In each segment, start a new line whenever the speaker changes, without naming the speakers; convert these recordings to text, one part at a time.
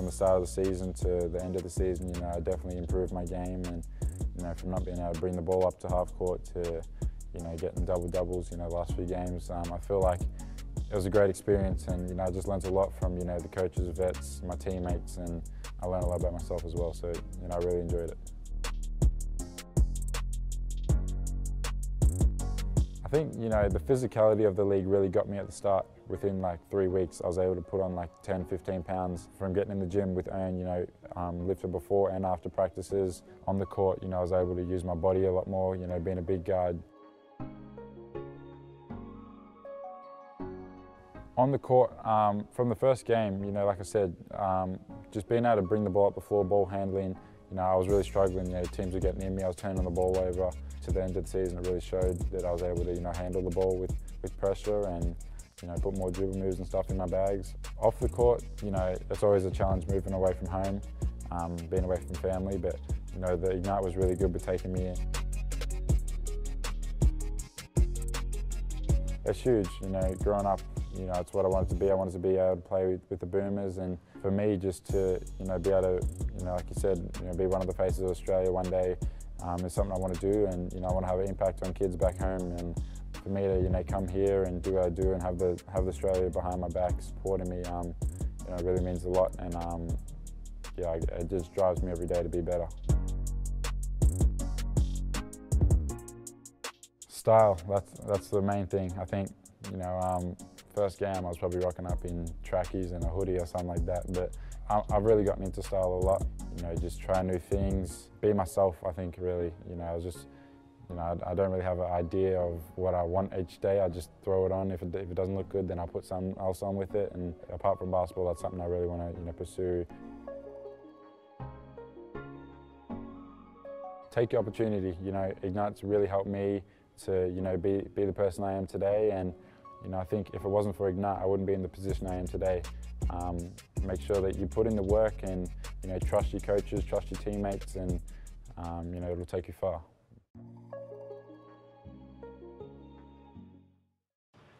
the start of the season to the end of the season, you know, I definitely improved my game and, you know, from not being able to bring the ball up to half court to, you know, getting double doubles, you know, the last few games. Um, I feel like it was a great experience and, you know, I just learned a lot from, you know, the coaches, vets, my teammates, and I learned a lot about myself as well. So, you know, I really enjoyed it. Think, you know, the physicality of the league really got me at the start. Within like three weeks, I was able to put on like 10, 15 pounds from getting in the gym with Ern, you know, um, lifted before and after practices. On the court, you know, I was able to use my body a lot more, you know, being a big guard. On the court, um, from the first game, you know, like I said, um, just being able to bring the ball up the floor, ball handling, you know, I was really struggling. You know, teams were getting near me. I was turning the ball over. To the end of the season, it really showed that I was able to, you know, handle the ball with, with pressure and, you know, put more dribble moves and stuff in my bags. Off the court, you know, it's always a challenge moving away from home, um, being away from family. But, you know, the Ignite was really good with taking me in. It's huge, you know, growing up, you know, it's what I wanted to be. I wanted to be able to play with, with the Boomers and for me just to, you know, be able to, you know, like you said, you know, be one of the faces of Australia one day um, is something I want to do and, you know, I want to have an impact on kids back home and for me to, you know, come here and do what I do and have the, have Australia behind my back supporting me, um, you know, really means a lot and, um, yeah, it just drives me every day to be better. Style, that's, that's the main thing. I think, you know, um, first game I was probably rocking up in trackies and a hoodie or something like that, but I've really gotten into style a lot. You know, just try new things, be myself, I think, really. You know, I was just, you know, I, don't really have an idea of what I want each day. I just throw it on. If it, if it doesn't look good, then I'll put something else on with it. And apart from basketball, that's something I really want to, you know, pursue. Take the opportunity. You know, Ignite's really helped me to, you know, be, be the person I am today. And, you know, I think if it wasn't for Ignite, I wouldn't be in the position I am today. Um, make sure that you put in the work and, you know, trust your coaches, trust your teammates, and, um, you know, it'll take you far.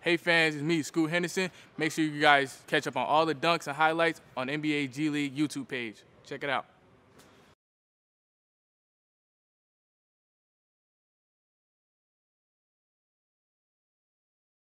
Hey fans, it's me, Scoot Henderson. Make sure you guys catch up on all the dunks and highlights on NBA G League YouTube page. Check it out.